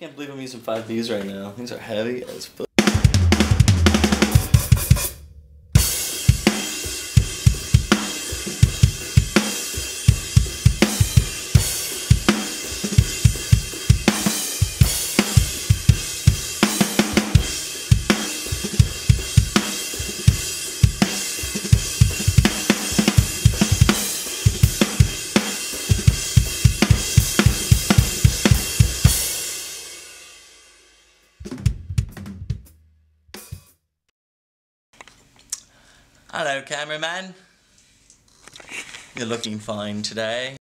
Can't believe I'm using 5Bs right now. These are heavy as fuck. Hello, cameraman. You're looking fine today.